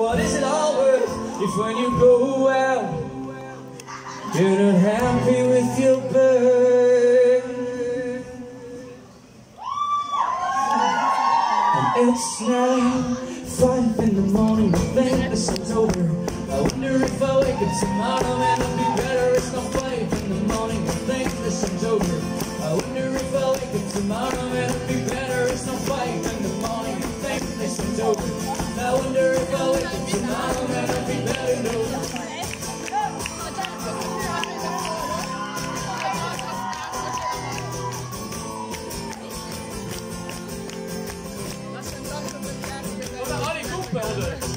what is it all worth if when you go out, you're not happy with your birth? And it's now five in the morning, I think the sun's over. I wonder if I wake up tomorrow and it'll be better. It's not five in the morning, I think the sun's over. I wonder Tomorrow it'll be better, it's no fight in the morning and think they is over. I wonder if I'll wake up tomorrow it'll be better, no. Builder.